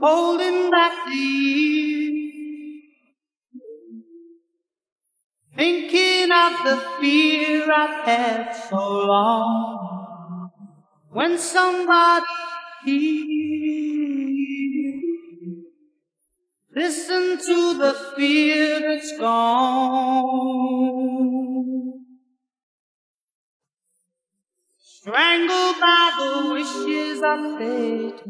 holding back the years, thinking of the fear I've had so long. When somebody hears. Listen to the fear that's gone. Strangled by the wishes of fate,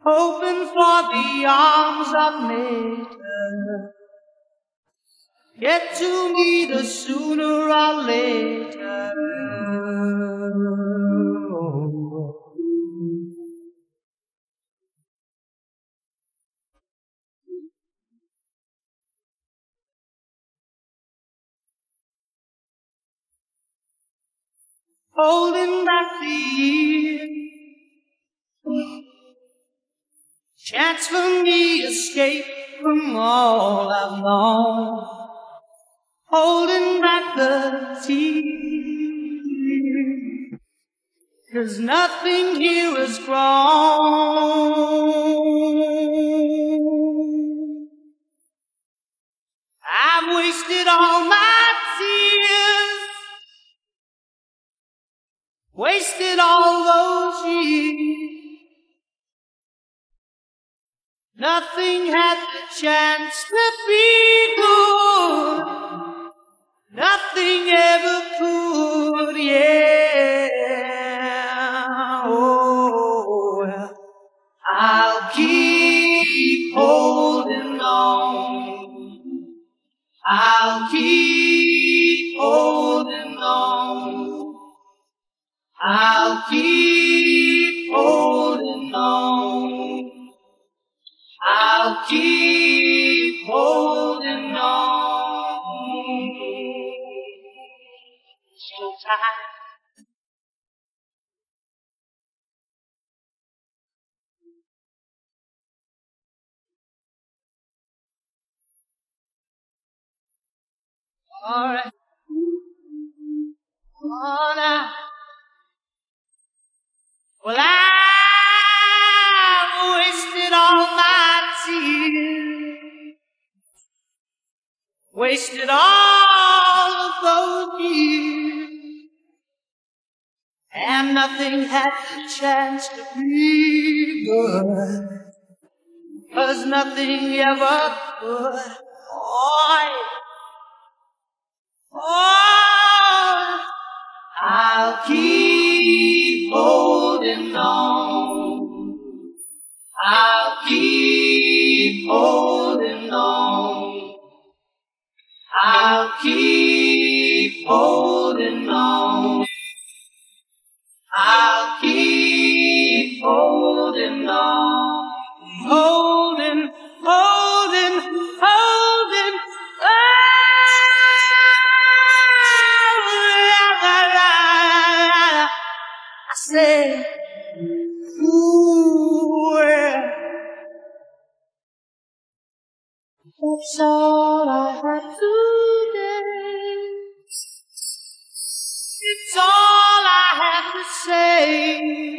hoping for the arms of nature. Get to me the sooner or later. Holding back the years. Chance for me escape from all I've known. Holding back the tears. Cause nothing here is grown. I've wasted all my tears. Wasted all those years. Nothing had the chance to be good. Nothing ever could, yeah. Oh, well, I'll keep holding on. I'll keep holding. I'll keep holding on. I'll keep holding on. Tight. All right. On now. Well, I wasted all my tears, wasted all of those years, and nothing had the chance to be good, cause nothing ever could. Oh, oh, I'll keep holding on. I'll keep holding on. I'll keep holding on. I'll keep holding on. It's all I have today. It's all I have to say.